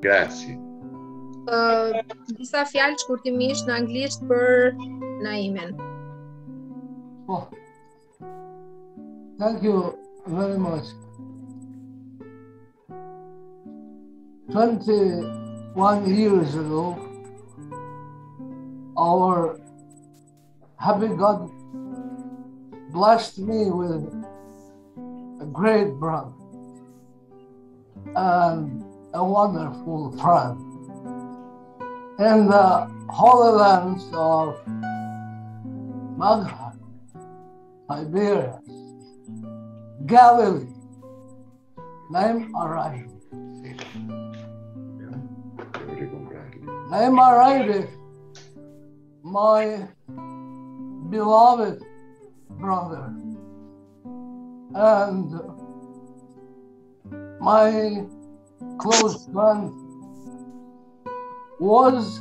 Grazie. Uh, disa fjalë shkurtimisht në anglisht për Naimen. Oh, thank you very much. 21 years ago, our happy God blessed me with a great brother and a wonderful friend. In the Holy Lands of Maghar, Tiberias, Galilee, Naim Araidy. Naim Araidy, my beloved brother and my close friend was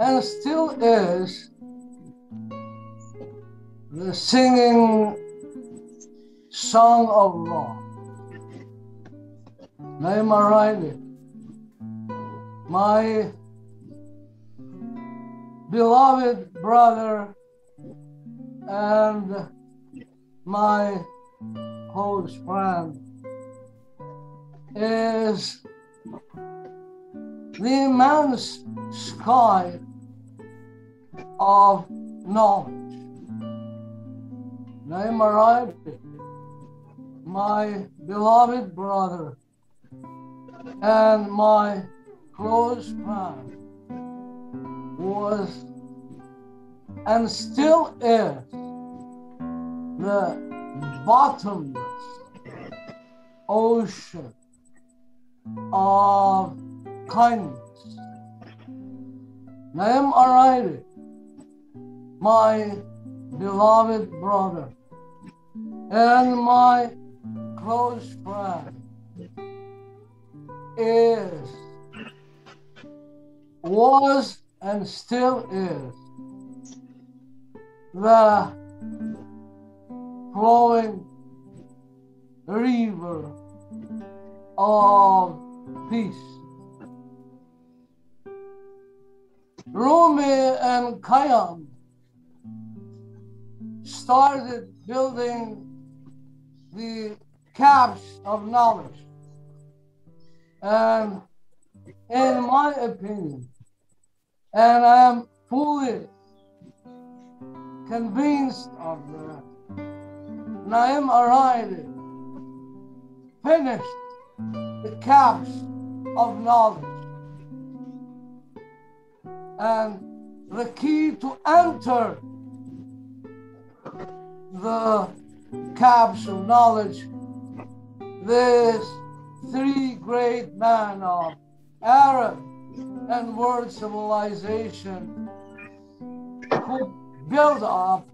and still is the singing song of law. Araidy, my beloved brother and my close friend is the immense sky of knowledge. Araidy, my beloved brother and my close friend was and still is the bottomless ocean of kindness. Naim Araidy, my beloved brother and my close friend is was and still is the flowing river of peace. Rumi and Khayyam started building the caps of knowledge. And in my opinion, and I am fully convinced of that, Naim Araidy finished the caps of knowledge. And the key to enter the caps of knowledge, this three great men of Arab and world civilization could build up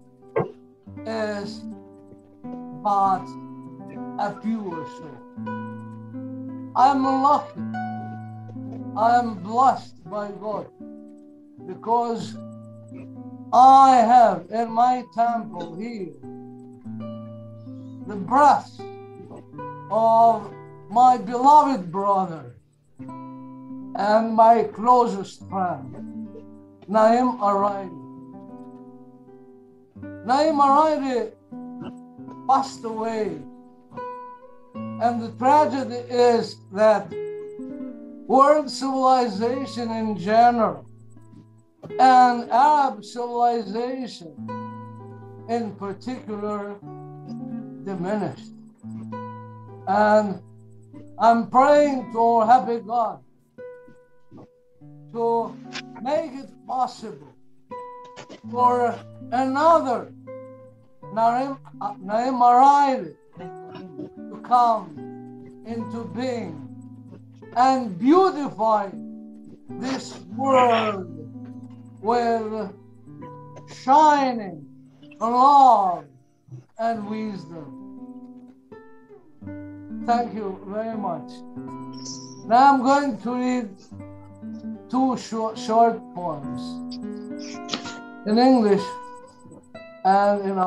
is but a pure soul. I'm lucky. I am blessed by God because I have in my temple here the breath of my beloved brother and my closest friend, Naim Araidy. Naim Araidy passed away. And the tragedy is that world civilization in general and Arab civilization in particular diminished. And I'm praying to our happy God to make it possible for another Naim, Naim come into being and beautify this world with shining love and wisdom. Thank you very much. Now I'm going to read two short, short poems in English and in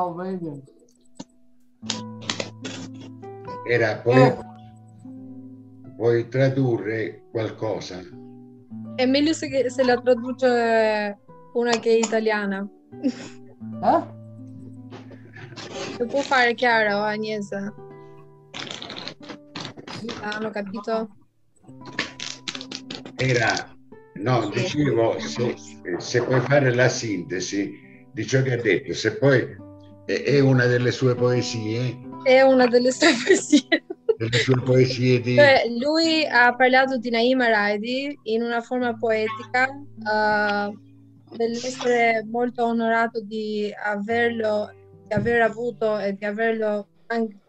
Era poema. Puoi tradurre qualcosa? È meglio se, se la traduce una che è italiana. Eh? Lo può fare Chiara o Agnese? Hanno capito? Era, no, dicevo, se, se puoi fare la sintesi di ciò che ha detto, se poi è una delle sue poesie, È una delle sue poesie. delle sue poesie di... Cioè, lui ha parlato di Naima Raidi in una forma poetica, eh, dell'essere molto onorato di averlo, di aver avuto e di averlo an-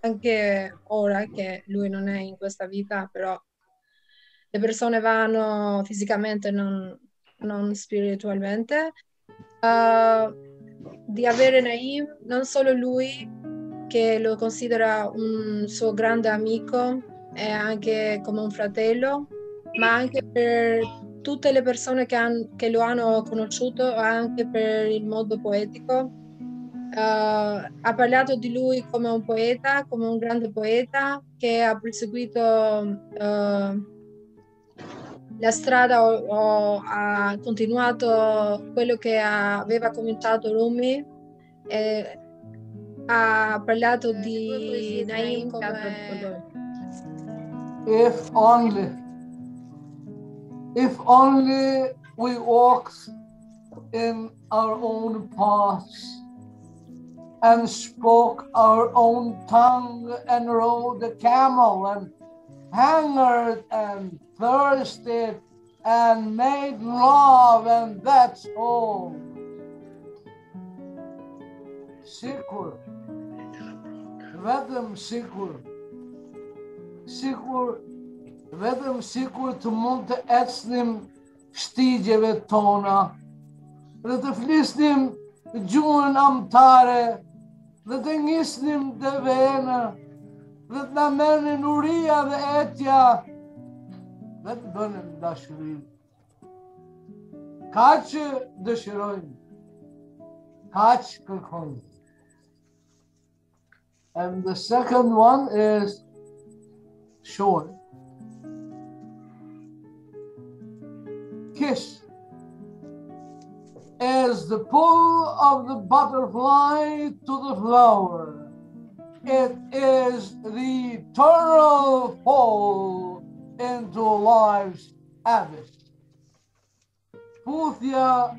anche ora che lui non è in questa vita, però le persone vanno fisicamente, non, non spiritualmente. Eh, di avere Naim, non solo lui, che lo considera un suo grande amico e anche come un fratello, ma anche per tutte le persone che, han- che lo hanno conosciuto, anche per il modo poetico. Eh, ha parlato di lui come un poeta, come un grande poeta che ha proseguito eh, la strada o, o ha continuato quello che aveva cominciato Rumi. E Ah, ha parlato di Naim come eh, If only, if only we walked in our own paths and spoke our own tongue and rode the camel and hungered and thirsted and made love and that's all. Sikur, vetëm sikur, sikur, vetëm sikur të mund të ecnim shtigjeve tona dhe të flisnim gjuhën amtare dhe të ngisnim dhe vene dhe të na uria dhe etja dhe të bënim dashuri. Ka që dëshirojmë, ka që kërkojmë. And the second one is short. Kiss is the pull of the butterfly to the flower. It is the eternal fall into life's abyss. Puthja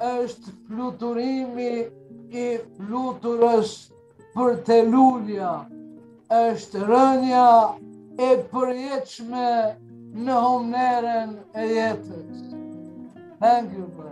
est fluturimi i fluturës për të lulja, është rënja e përjetshme në humneren e jetës. Thank you, brother.